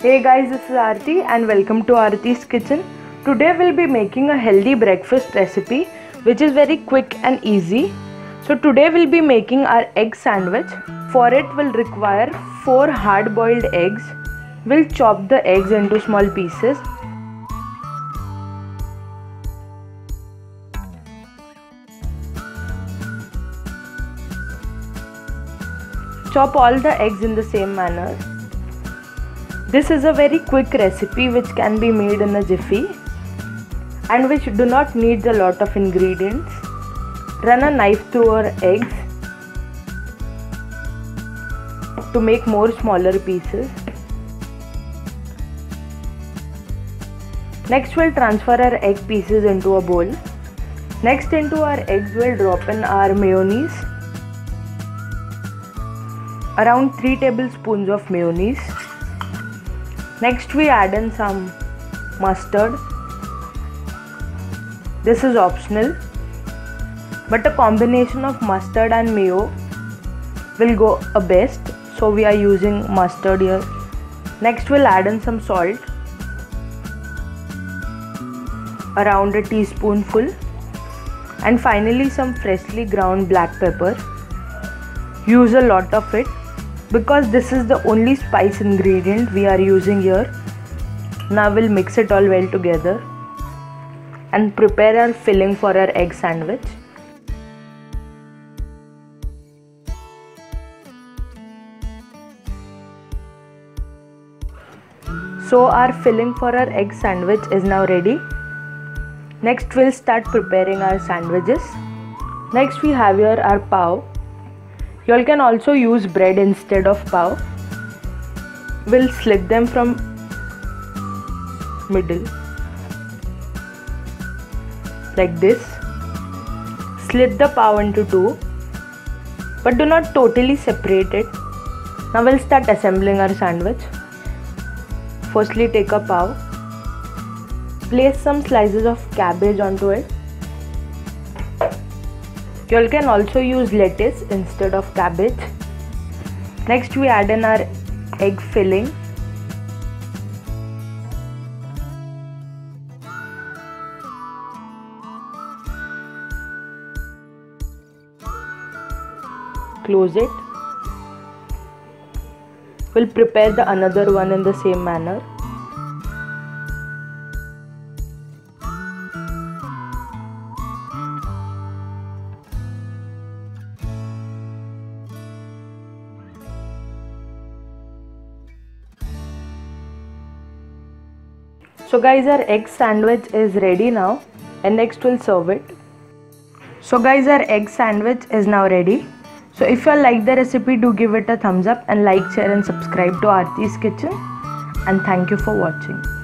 Hey guys, this is Aarti and welcome to Aarti's Kitchen. Today we'll be making a healthy breakfast recipe which is very quick and easy. So today we'll be making our egg sandwich. For it we'll require 4 hard boiled eggs. We'll chop the eggs into small pieces. Chop all the eggs in the same manner. This is a very quick recipe which can be made in a jiffy and which do not need a lot of ingredients. Run a knife through our eggs to make more smaller pieces. Next we'll transfer our egg pieces into a bowl. Next into our eggs we'll drop in our mayonnaise. Around 3 tablespoons of mayonnaise. Next we add in some mustard. This is optional but a combination of mustard and mayo will go a best so we are using mustard here. Next we'll add in some salt around a teaspoonful and finally some freshly ground black pepper. Use a lot of it because this is the only spice ingredient we are using here. Now we'll mix it all well together and prepare our filling for our egg sandwich. So our filling for our egg sandwich is now ready. Next we'll start preparing our sandwiches. Next we have here our pav you all can also use bread instead of pav. We'll slit them from middle like this. Slit the pav into two but do not totally separate it. Now we'll start assembling our sandwich. Firstly take a pav. Place some slices of cabbage onto it you all can also use lettuce instead of cabbage. Next we add in our egg filling. Close it. We'll prepare the another one in the same manner. So guys our egg sandwich is ready now and next we'll serve it. So guys our egg sandwich is now ready. So if you like the recipe do give it a thumbs up and like share and subscribe to Aarti's kitchen and thank you for watching.